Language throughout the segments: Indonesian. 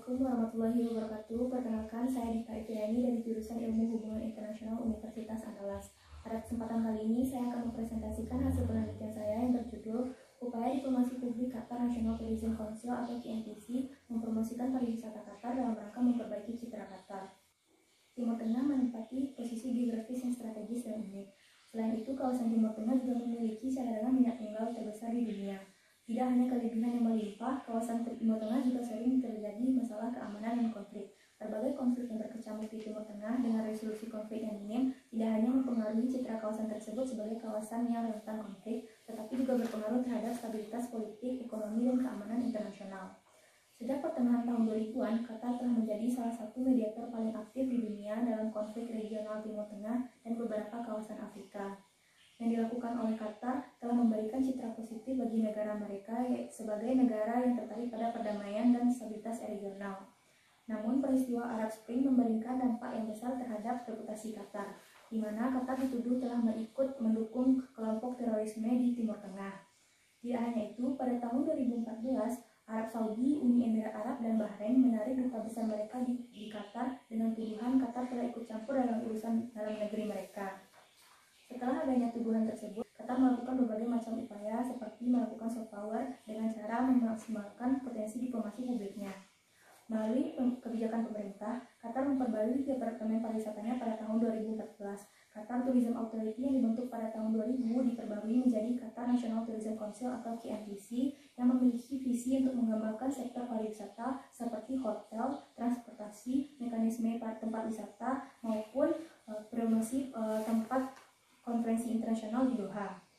Assalamualaikum warahmatullahi wabarakatuh. Perkenalkan, saya Dita Ifiani dari jurusan Ilmu Hubungan Internasional Universitas Andalas. Pada kesempatan kali ini, saya akan mempresentasikan hasil penelitian saya yang berjudul Upaya Diplomasi Publik Qatar National Tourism Council atau KNTC mempromosikan pariwisata Qatar dalam rangka memperbaiki citra Qatar. Timur Tengah menempati posisi geografis yang strategis dan unik. Selain itu, kawasan Timur Tengah juga memiliki cadangan minyak tunggal terbesar di dunia. Tidak hanya kelebihan yang melimpah, kawasan Timur Tengah juga sering terjadi masalah keamanan dan konflik. Berbagai konflik yang berkecamuk di Timur Tengah dengan resolusi konflik yang minim tidak hanya mempengaruhi citra kawasan tersebut sebagai kawasan yang rentan konflik, tetapi juga berpengaruh terhadap stabilitas politik, ekonomi, dan keamanan internasional. Sejak pertengahan tahun 2000-an, Qatar telah menjadi salah satu mediator paling aktif di dunia dalam konflik regional Timur Tengah dan beberapa kawasan Afrika yang dilakukan oleh Qatar telah memberikan citra positif bagi negara mereka sebagai negara yang tertarik pada perdamaian dan stabilitas regional. Namun peristiwa Arab Spring memberikan dampak yang besar terhadap reputasi Qatar, di mana Qatar dituduh telah mengikut mendukung kelompok terorisme di Timur Tengah. Tidak hanya itu, pada tahun 2014, Arab Saudi, Uni Emirat Arab, dan Bahrain menarik duta besar mereka di, di Qatar dengan tuduhan Qatar telah ikut campur dalam urusan dalam negeri mereka. Setelah adanya tuduhan tersebut, Qatar melakukan berbagai macam upaya seperti melakukan soft power dengan cara memaksimalkan potensi diplomasi publiknya. Melalui kebijakan pemerintah, Qatar memperbarui Departemen Pariwisatanya pada tahun 2014. Qatar Tourism Authority yang dibentuk pada tahun 2000 diperbarui menjadi Qatar National Tourism Council atau KNTC yang memiliki visi untuk mengembangkan sektor pariwisata seperti hotel, transportasi, mekanisme tempat wisata maupun uh, promosi uh, tempat konferensi internasional di Doha.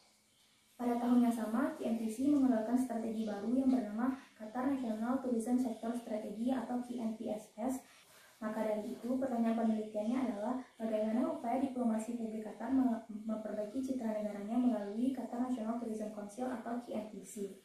Pada tahun yang sama, KNTC mengeluarkan strategi baru yang bernama Qatar National Tourism Sector Strategy atau KNTSS. Maka dari itu, pertanyaan penelitiannya adalah bagaimana upaya diplomasi publik Qatar memperbaiki citra negaranya melalui Qatar National Tourism Council atau KNTC.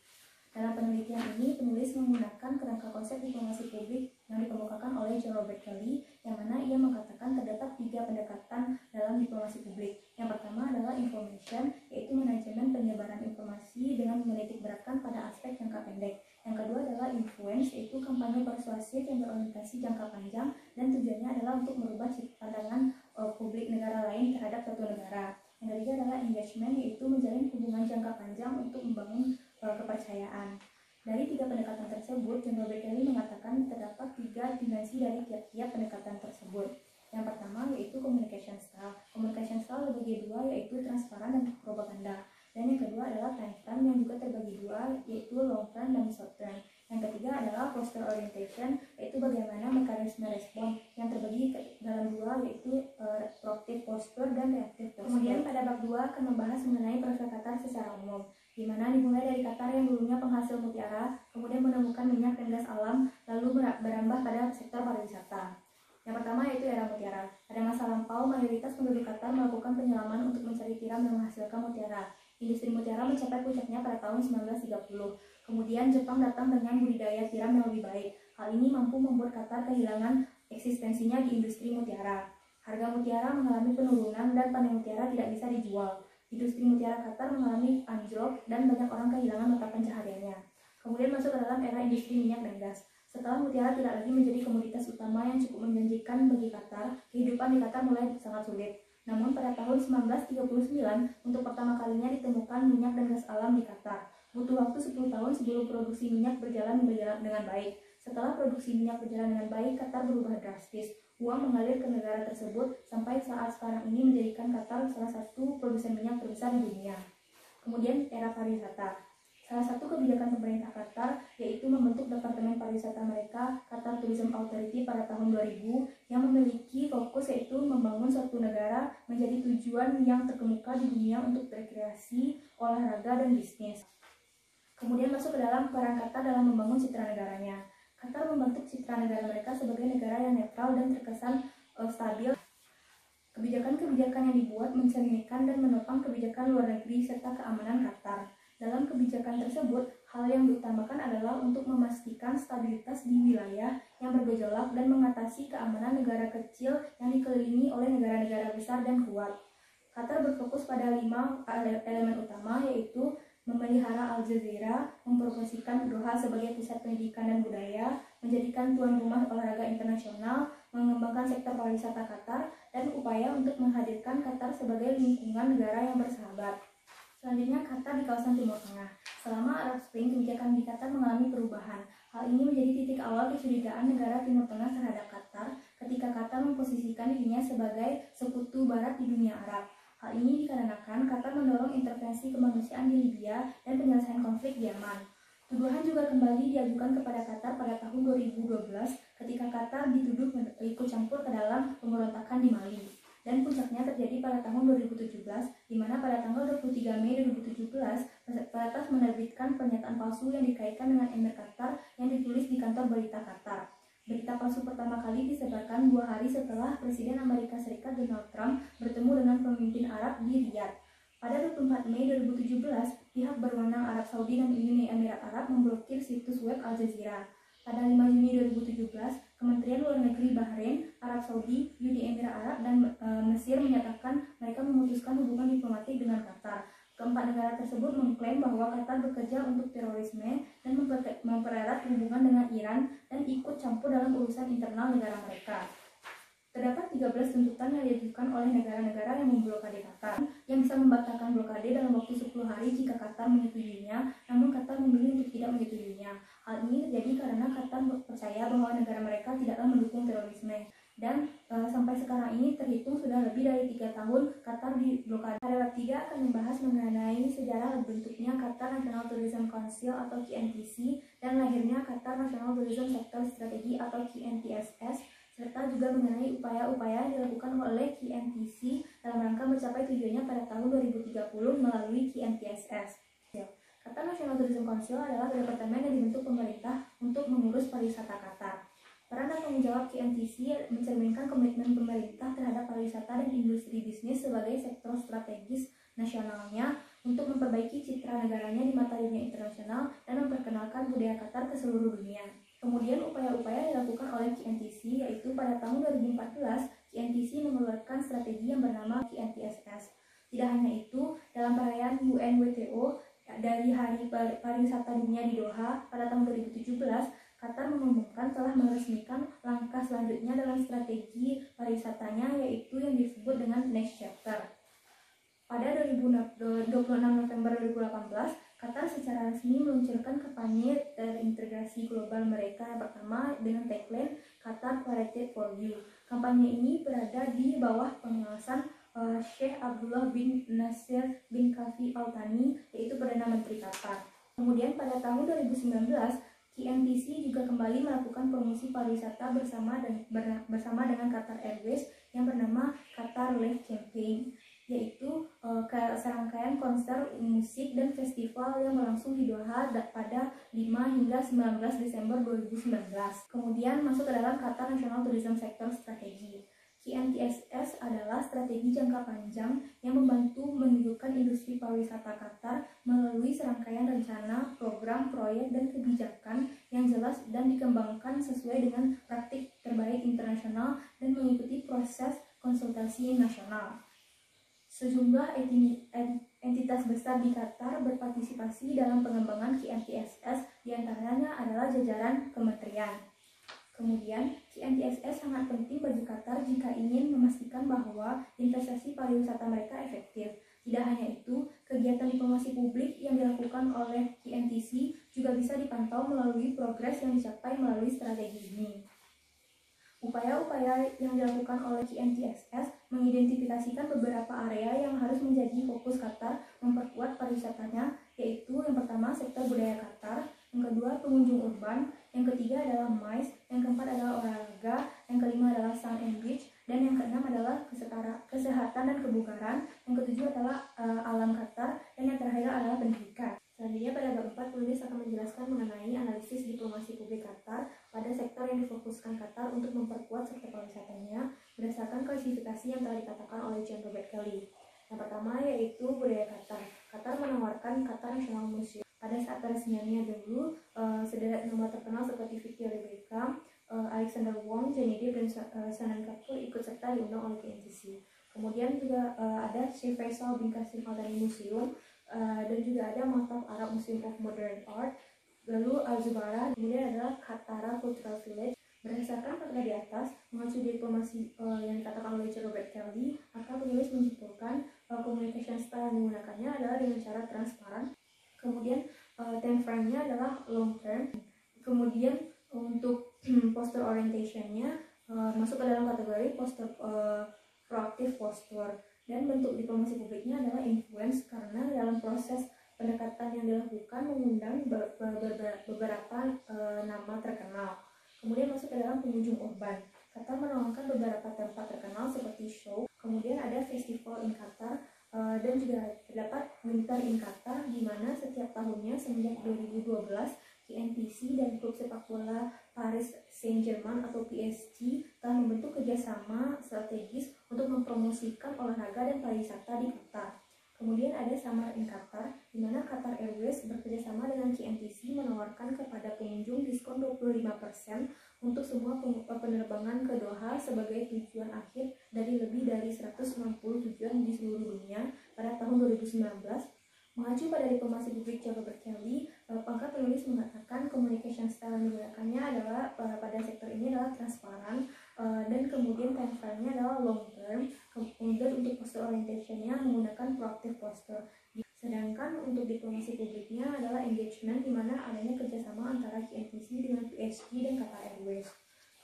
Dalam penelitian ini, penulis menggunakan kerangka konsep diplomasi publik yang dikemukakan oleh John Robert Kelly, yang mana ia mengatakan terdapat tiga pendekatan dalam diplomasi publik. Yang pertama adalah information, yaitu manajemen penyebaran informasi dengan menitik beratkan pada aspek jangka pendek. Yang kedua adalah influence, yaitu kampanye persuasif yang berorientasi jangka panjang dan tujuannya adalah untuk merubah pandangan uh, publik negara lain terhadap suatu negara. Yang ketiga adalah engagement, yaitu menjalin hubungan jangka panjang untuk membangun kepercayaan. Dari tiga pendekatan tersebut, John Robert Kelly mengatakan terdapat tiga dimensi dari tiap-tiap pendekatan tersebut. Yang pertama yaitu communication style. Communication style terbagi dua yaitu transparan dan propaganda. Dan yang kedua adalah time frame yang juga terbagi dua yaitu long term dan short term. Yang ketiga adalah posture orientation yaitu bagaimana mekanisme respon yang terbagi dalam dua yaitu uh, proactive posture dan reactive posture. Kemudian pada bab dua akan membahas mengenai proses Qatar secara umum di mana dimulai dari Qatar yang dulunya penghasil mutiara, kemudian menemukan minyak dan gas alam, lalu berambah pada sektor pariwisata. Yang era mutiara. Pada masa lampau, mayoritas penduduk Qatar melakukan penyelaman untuk mencari tiram dan menghasilkan mutiara. Industri mutiara mencapai puncaknya pada tahun 1930. Kemudian Jepang datang dengan budidaya tiram yang lebih baik. Hal ini mampu membuat Qatar kehilangan eksistensinya di industri mutiara. Harga mutiara mengalami penurunan dan panen mutiara tidak bisa dijual. Industri mutiara Qatar mengalami anjlok dan banyak orang kehilangan mata pencahariannya. Kemudian masuk ke dalam era industri minyak dan gas. Setelah mutiara tidak lagi menjadi komoditas utama yang cukup menjanjikan bagi Qatar, kehidupan di Qatar mulai sangat sulit. Namun pada tahun 1939, untuk pertama kalinya ditemukan minyak dan gas alam di Qatar. Butuh waktu 10 tahun sebelum produksi minyak berjalan dengan baik. Setelah produksi minyak berjalan dengan baik, Qatar berubah drastis uang mengalir ke negara tersebut sampai saat sekarang ini menjadikan Qatar salah satu produsen minyak terbesar di dunia. Kemudian era pariwisata. Salah satu kebijakan pemerintah Qatar yaitu membentuk Departemen Pariwisata mereka Qatar Tourism Authority pada tahun 2000 yang memiliki fokus yaitu membangun suatu negara menjadi tujuan yang terkemuka di dunia untuk rekreasi, olahraga, dan bisnis. Kemudian masuk ke dalam peran Qatar dalam membangun citra negaranya. Qatar membentuk citra negara mereka sebagai negara yang netral dan terkesan uh, stabil. Kebijakan-kebijakan yang dibuat mencerminkan dan menopang kebijakan luar negeri serta keamanan Qatar. Dalam kebijakan tersebut, hal yang diutamakan adalah untuk memastikan stabilitas di wilayah yang bergejolak dan mengatasi keamanan negara kecil yang dikelilingi oleh negara-negara besar dan kuat. Qatar berfokus pada lima elemen utama yaitu memelihara Al Jazeera, mempromosikan Doha sebagai pusat pendidikan dan budaya, menjadikan tuan rumah olahraga internasional, mengembangkan sektor pariwisata Qatar, dan upaya untuk menghadirkan Qatar sebagai lingkungan negara yang bersahabat. Selanjutnya, Qatar di kawasan Timur Tengah. Selama Arab Spring, kebijakan di Qatar mengalami perubahan. Hal ini menjadi titik awal kecurigaan negara Timur Tengah terhadap Qatar ketika Qatar memposisikan dirinya sebagai sekutu barat di dunia Arab. Hal ini dikarenakan Qatar mendorong intervensi kemanusiaan di Libya dan penyelesaian konflik di Yaman. Tuduhan juga kembali diajukan kepada Qatar pada tahun 2012 ketika Qatar dituduh ikut campur ke dalam pemberontakan di Mali. Dan puncaknya terjadi pada tahun 2017, di mana pada tanggal 23 Mei 2017, Peretas menerbitkan pernyataan palsu yang dikaitkan dengan Emir Qatar yang ditulis di kantor berita Qatar. Berita palsu pertama kali disebarkan dua hari setelah Presiden Amerika Serikat Donald Trump bertemu dengan pemimpin Arab di Riyadh. Pada 24 Mei 2017, pihak berwenang Arab Saudi dan Uni Emirat Arab memblokir situs web Al Jazeera. Pada 5 Juni 2017, Kementerian Luar Negeri Bahrain, Arab Saudi, Uni Emirat Arab, dan e, Mesir menyatakan mereka memutuskan hubungan diplomatik dengan Qatar. Keempat negara tersebut mengklaim bahwa Qatar bekerja untuk terorisme dan mempererat hubungan dengan Iran dan ikut campur dalam urusan internal negara mereka. Terdapat 13 tuntutan yang diajukan oleh negara-negara yang memblokade Qatar yang bisa membatalkan blokade dalam waktu 10 hari jika Qatar menyetujuinya, namun Qatar memilih untuk tidak menyetujuinya. Hal ini terjadi karena Qatar percaya bahwa negara mereka tidaklah mendukung terorisme. Dan e, sampai sekarang ini terhitung sudah lebih dari tiga tahun Qatar di blokade. Pada 3 akan membahas mengenai sejarah bentuknya Qatar National Tourism Council atau KNTC dan lahirnya Qatar National Tourism Sector Strategy atau KNTSS serta juga mengenai upaya-upaya dilakukan oleh KNTC dalam rangka mencapai tujuannya pada tahun 2030 melalui KNTSS. Kata National Tourism Council adalah departemen yang dibentuk pemerintah untuk mengurus pariwisata Qatar. Peran dan tanggung jawab KNTC mencerminkan komitmen pemerintah terhadap pariwisata dan industri bisnis sebagai sektor strategis nasionalnya untuk memperbaiki citra negaranya di mata dunia internasional dan memperkenalkan budaya Qatar ke seluruh dunia. Kemudian upaya-upaya dilakukan oleh KNTC yaitu pada tahun 2014 KNTC mengeluarkan strategi yang bernama KNTSS. Tidak hanya itu, dalam perayaan UNWTO dari Hari Pariwisata Dunia di Doha pada tahun 2017, Qatar mengumumkan telah meresmikan langkah selanjutnya dalam strategi pariwisatanya yaitu yang disebut dengan Next Chapter. Pada 26 November 2018, Qatar secara resmi meluncurkan kampanye terintegrasi global mereka yang pertama dengan tagline Qatar Created for You. Kampanye ini berada di bawah pengawasan uh, Sheikh Abdullah bin Nasir bin Kafi Al Thani, yaitu Perdana Menteri Qatar. Kemudian pada tahun 2019, KMTC juga kembali melakukan promosi pariwisata bersama dan bersama dengan Qatar Airways yang bernama Qatar Live Campaign yaitu uh, serangkaian konser musik dan festival yang berlangsung di Doha pada 5 hingga 19 Desember 2019. Kemudian masuk ke dalam kata National Tourism Sector Strategy. KNTSS adalah strategi jangka panjang yang membantu menunjukkan industri pariwisata Qatar melalui serangkaian rencana, program, proyek, dan kebijakan yang jelas dan dikembangkan sesuai dengan praktik terbaik internasional dan mengikuti proses konsultasi nasional. Sejumlah entitas besar di Qatar berpartisipasi dalam pengembangan KMTSS, di antaranya adalah jajaran kementerian. Kemudian, KMTSS sangat penting bagi Qatar jika ingin memastikan bahwa investasi pariwisata mereka efektif. Tidak hanya itu, kegiatan diplomasi publik yang dilakukan oleh KMTC juga bisa dipantau melalui progres yang dicapai melalui strategi ini. Upaya-upaya yang dilakukan oleh KNTSS mengidentifikasikan beberapa area yang harus menjadi fokus Qatar memperkuat pariwisatanya, yaitu yang pertama sektor budaya Qatar, yang kedua pengunjung urban, yang ketiga adalah MICE, yang keempat adalah olahraga, yang kelima adalah sun and beach, dan yang keenam adalah kesetara, kesehatan dan kebugaran, yang ketujuh adalah uh, alam Qatar, dan yang terakhir adalah pendidikan. Selanjutnya pada bab 4 penulis akan menjelaskan mengenai analisis diplomasi publik difokuskan Qatar untuk memperkuat sektor pariwisatanya berdasarkan klasifikasi yang telah dikatakan oleh John Robert Kelly. Yang pertama yaitu budaya Qatar. Qatar menawarkan Qatar National Museum. Pada saat peresmiannya dulu, uh, sederet nama terkenal seperti Victoria Beckham, uh, Alexander Wong, Johnny Depp, dan uh, Sanan Kapoor ikut serta diundang oleh KNCC. Kemudian juga uh, ada Sheikh Faisal bin Qasim Al Museum, uh, dan juga ada Maktab Arab Museum of Modern Art lalu Al-Zubara, kemudian adalah Katara Cultural Village. Berdasarkan fakta di atas, mengacu diplomasi uh, yang dikatakan oleh Robert Kelly, maka penulis menyimpulkan uh, communication style yang menggunakannya adalah dengan cara transparan. Kemudian uh, time frame-nya adalah long term. Kemudian untuk poster orientation-nya uh, masuk ke dalam kategori poster uh, proaktif posture dan bentuk diplomasi publiknya adalah influence karena dalam proses pendekatan yang dilakukan mengundang beberapa uh, nama terkenal Kemudian masuk ke dalam pengunjung urban. Qatar menawarkan beberapa tempat terkenal seperti show, kemudian ada festival in Qatar, uh, dan juga terdapat Winter in Qatar, di mana setiap tahunnya semenjak 2012 KNPC dan klub sepak bola Paris Saint-Germain atau PSG telah membentuk kerjasama strategis untuk mempromosikan olahraga dan pariwisata di Qatar. Kemudian ada Summer in Qatar, di mana Qatar Airways bekerjasama dengan KNTC menawarkan kepada pengunjung diskon 25% untuk semua eh, penerbangan ke Doha sebagai tujuan akhir dari lebih dari 160 tujuan di seluruh dunia pada tahun 2019. Mengacu pada diplomasi publik Jawa Berkelly, eh, pangkat penulis mengatakan communication style yang digunakannya adalah eh, pada sektor ini adalah transparan, Eh, dan kemudian time frame-nya adalah long term kemudian untuk posture orientation-nya menggunakan posture sedangkan untuk diplomasi publiknya adalah engagement di mana adanya kerjasama antara KNPC dengan PSG dan Qatar Airways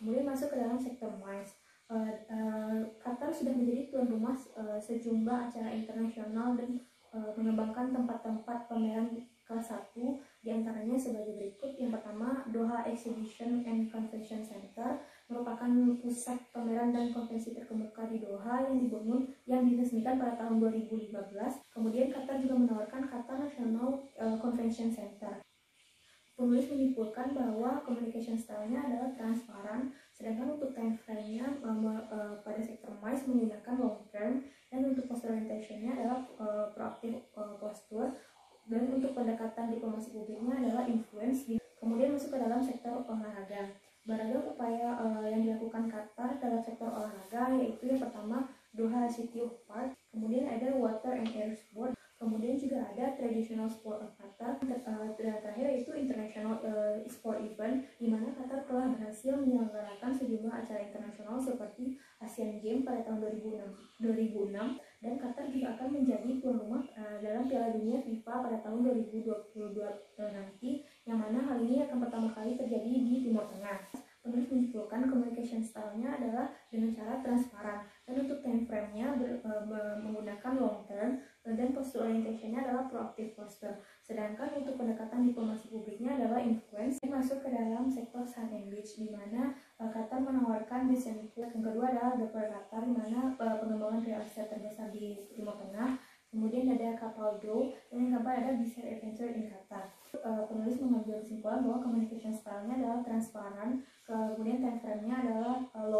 kemudian masuk ke dalam sektor MICE uh, uh, Qatar sudah menjadi tuan rumah uh, sejumlah acara internasional dan uh, mengembangkan tempat-tempat pameran kelas 1 di antaranya sebagai berikut yang pertama Doha Exhibition and Convention Center merupakan pusat pameran dan konvensi terkemuka di Doha yang dibangun diresmikan pada tahun 2015. Kemudian Qatar juga menawarkan Qatar National uh, Convention Center. Penulis menyimpulkan bahwa communication style-nya adalah transparan, sedangkan untuk time frame-nya uh, pada sektor MICE menggunakan long term, dan untuk posture orientation-nya adalah uh, proactive uh, posture, dan untuk pendekatan diplomasi publiknya adalah influence. Kemudian masuk ke dalam sektor olahraga. Beragam upaya yang dilakukan Qatar dalam sektor olahraga yaitu yang pertama Doha City of Park, kemudian ada Water and Air Sport, kemudian juga ada Traditional Sport of Qatar, uh, terakhir yaitu International uh, Sport Event, di mana Qatar telah berhasil menyelenggarakan sejumlah acara internasional seperti Asian Games pada tahun 2006, 2006 dan Qatar juga akan menjadi tuan rumah uh, dalam Piala Dunia FIFA pada tahun 2022 uh, nanti yang mana hal ini akan pertama kali terjadi di Timur Tengah. Penulis menyimpulkan communication style-nya adalah dengan cara transparan dan untuk time frame-nya e, menggunakan long term dan posture orientation-nya adalah proactive posture. Sedangkan untuk pendekatan diplomasi publiknya adalah influence yang masuk ke dalam sektor sun and di mana uh, Qatar menawarkan desain yang kedua adalah The Qatar di mana uh, pengembangan real estate terbesar di Timur Tengah Kemudian ada kapal Dow dan yang keempat ada Bizarre Adventure in Qatar. Uh, penulis mengambil kesimpulan bahwa communication style-nya adalah transparan, kemudian time frame-nya adalah dan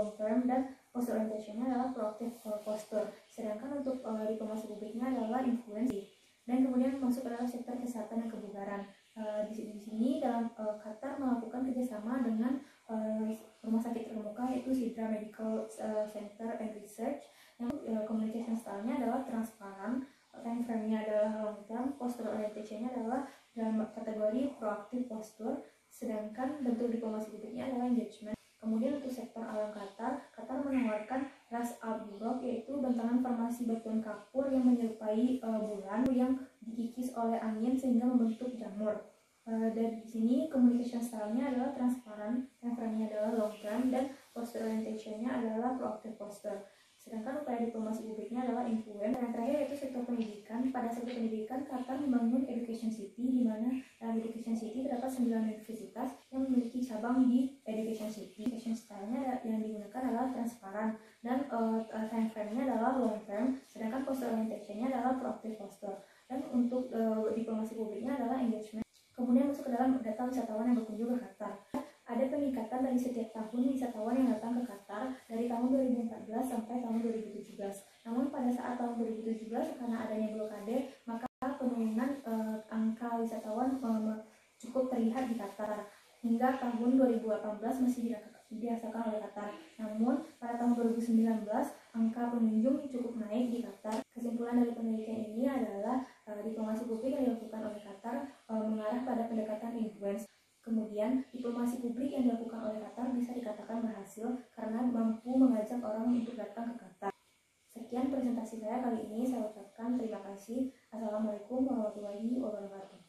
post orientation-nya adalah proactive uh, posture. Sedangkan untuk uh, diplomasi publiknya adalah influence. Dan kemudian masuk ke dalam sektor kesehatan dan kebugaran. Uh, di, di sini dalam uh, Qatar melakukan kerjasama dengan uh, rumah sakit terkemuka yaitu Sidra Medical Center and Research yang uh, communication style-nya adalah transparan, time frame-nya adalah long term, posture orientation-nya adalah dalam kategori proaktif posture, sedangkan bentuk diplomasi publiknya adalah engagement. Kemudian untuk sektor alam Qatar, Qatar menawarkan ras al yaitu formasi batuan kapur yang menyerupai uh, bulan yang dikikis oleh angin sehingga membentuk jamur. Uh, dan di sini communication style-nya adalah transparan, frame-nya adalah long term, dan posture orientation-nya adalah proactive posture. Sedangkan upaya diplomasi publiknya adalah influence. Dan terakhir yaitu sektor pendidikan. Pada sektor pendidikan, Qatar membangun Education City, di mana dalam Education City terdapat 9 universitas yang memiliki cabang di pemerintah di Qatar. Hingga tahun 2018 masih dirasakan oleh Qatar. Namun, pada tahun 2019, angka pengunjung cukup naik di Qatar. Kesimpulan dari penelitian ini adalah uh, diplomasi publik yang dilakukan oleh Qatar uh, mengarah pada pendekatan influence. Kemudian, diplomasi publik yang dilakukan oleh Qatar bisa dikatakan berhasil karena mampu mengajak orang untuk datang ke Qatar. Sekian presentasi saya kali ini. Saya ucapkan terima kasih. Assalamualaikum warahmatullahi wabarakatuh.